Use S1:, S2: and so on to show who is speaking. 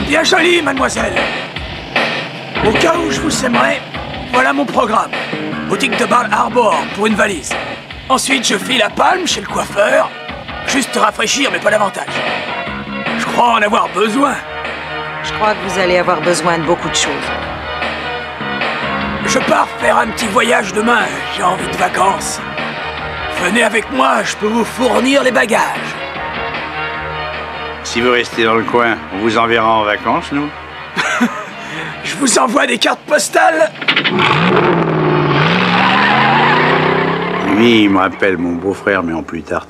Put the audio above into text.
S1: Bien joli, mademoiselle. Au cas où je vous sèmerais, voilà mon programme. Boutique de Bar Harbor pour une valise. Ensuite, je file à Palme chez le coiffeur. Juste rafraîchir, mais pas davantage. Je crois en avoir besoin.
S2: Je crois que vous allez avoir besoin de beaucoup de choses.
S1: Je pars faire un petit voyage demain. J'ai envie de vacances. Venez avec moi, je peux vous fournir les bagages.
S3: Si vous restez dans le coin, on vous enverra en vacances, nous
S1: Je vous envoie des cartes postales.
S3: Lui, il me rappelle mon beau-frère, mais en plus tard.